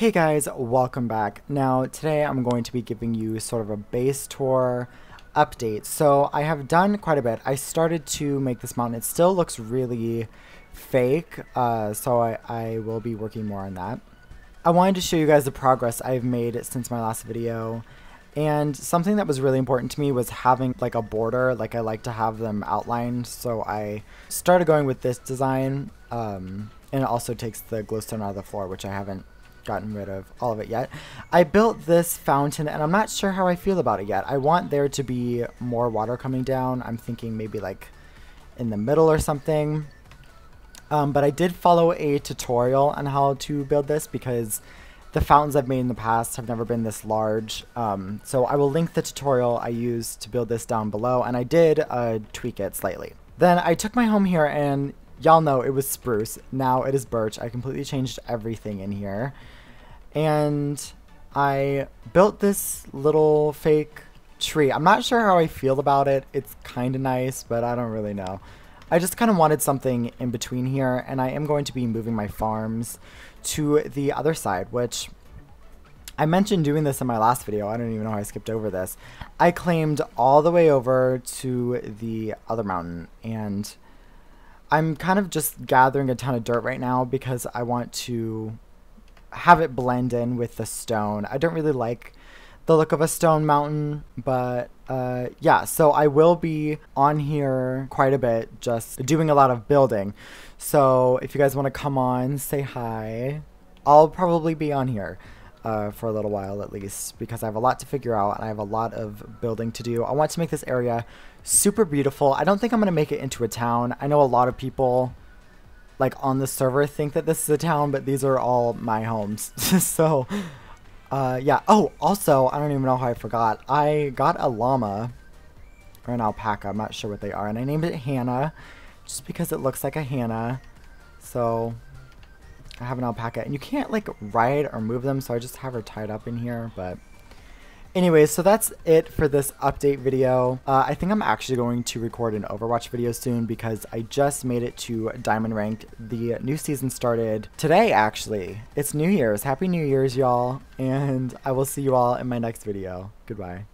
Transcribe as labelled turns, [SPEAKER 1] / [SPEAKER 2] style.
[SPEAKER 1] Hey guys, welcome back. Now today I'm going to be giving you sort of a base tour update. So I have done quite a bit. I started to make this mountain. It still looks really fake, uh, so I, I will be working more on that. I wanted to show you guys the progress I've made since my last video. And something that was really important to me was having like a border, like I like to have them outlined. So I started going with this design, um, and it also takes the glowstone out of the floor, which I haven't gotten rid of all of it yet. I built this fountain and I'm not sure how I feel about it yet. I want there to be more water coming down. I'm thinking maybe like in the middle or something. Um, but I did follow a tutorial on how to build this because the fountains I've made in the past have never been this large. Um, so I will link the tutorial I used to build this down below and I did uh, tweak it slightly. Then I took my home here and y'all know it was spruce. Now it is birch. I completely changed everything in here. And I built this little fake tree. I'm not sure how I feel about it. It's kind of nice, but I don't really know. I just kind of wanted something in between here, and I am going to be moving my farms to the other side, which I mentioned doing this in my last video. I don't even know how I skipped over this. I claimed all the way over to the other mountain, and I'm kind of just gathering a ton of dirt right now because I want to have it blend in with the stone. I don't really like the look of a stone mountain, but uh, yeah, so I will be on here quite a bit, just doing a lot of building. So if you guys want to come on, say hi. I'll probably be on here uh, for a little while at least because I have a lot to figure out and I have a lot of building to do. I want to make this area super beautiful. I don't think I'm going to make it into a town. I know a lot of people like on the server think that this is a town, but these are all my homes. so uh, yeah. Oh, also, I don't even know how I forgot. I got a llama or an alpaca. I'm not sure what they are. And I named it Hannah just because it looks like a Hannah. So I have an alpaca. And you can't like ride or move them, so I just have her tied up in here. But anyways, so that's it for this update video. Uh, I think I'm actually going to record an Overwatch video soon because I just made it to Diamond Ranked. The new season started today, actually. It's New Year's. Happy New Year's, y'all. And I will see you all in my next video. Goodbye.